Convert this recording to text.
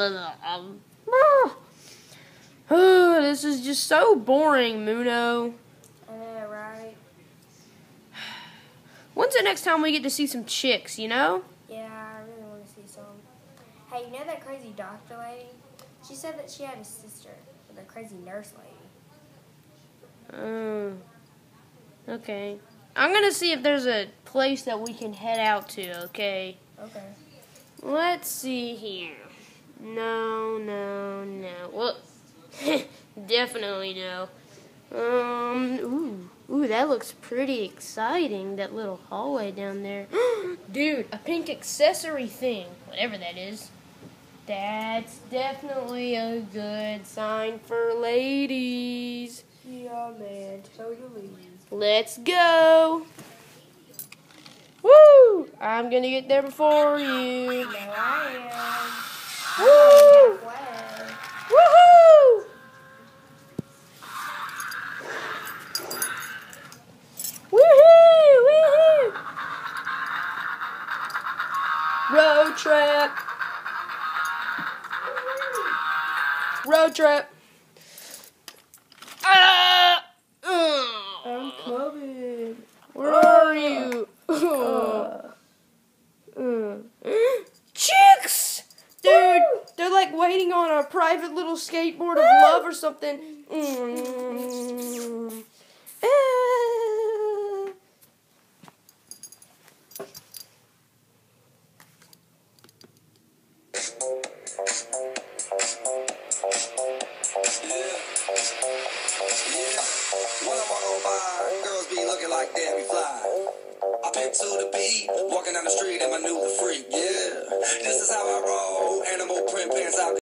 Um, oh, this is just so boring, Muno. Yeah, right. When's the next time we get to see some chicks, you know? Yeah, I really want to see some. Hey, you know that crazy doctor lady? She said that she had a sister with a crazy nurse lady. Um, okay. I'm going to see if there's a place that we can head out to, okay? Okay. Let's see here. No, no, no. Well, definitely no. Um, ooh, ooh, that looks pretty exciting. That little hallway down there, dude. A pink accessory thing, whatever that is. That's definitely a good sign for ladies. Yeah, man, totally. Let's go. Woo! I'm gonna get there before you. No, Road trip. Road trip. Ah! I'm coming. Where are you? Mm. Chicks! Dude, they're like waiting on a private little skateboard of love or something. Mm. When I'm on by, girls be looking like Debbie Fly. I pick to the beat, walking down the street in my new freak, yeah. This is how I roll, animal print pants out.